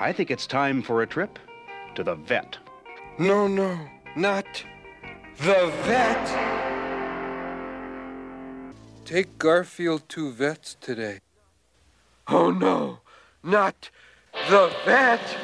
I think it's time for a trip to the vet. No, no, not the vet. Take Garfield to vets today. Oh no, not the vet.